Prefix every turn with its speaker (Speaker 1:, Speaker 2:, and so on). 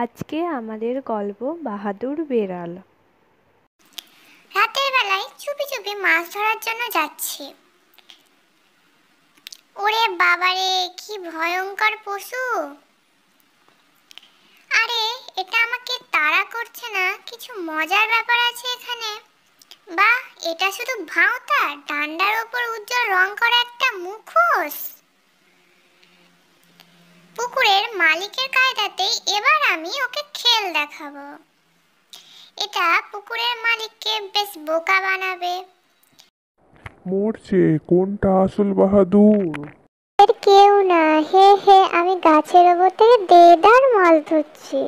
Speaker 1: আজকে আমাদের গল্প বাহাদুর বেড়াল।
Speaker 2: রাতের বেলায় চুপি চুপি মাছ ধরার জন্য যাচ্ছি। ওরে বাবারে, কি ভয়ঙ্কর পশু। আরে, এটা আমাকে তাড়া করছে না, কিছু মজার ব্যাপার আছে এখানে। বাহ, এটা শুধু ভাঁওতা, ডান্ডার ওপর উজ্জ্বল রং করা একটা মুখোশ পুকুরের মালিকের কায়দাতে এবার আমি ওকে খেল দেখাবো। এটা পুকুরের মালিককে বেশ বোকা বানাবে।
Speaker 3: মরছে কোনটা আসল বাহাদুর?
Speaker 2: এর কেউ না হে হে আমি গাছের ওপর থেকে দেদার মাল ধরছি।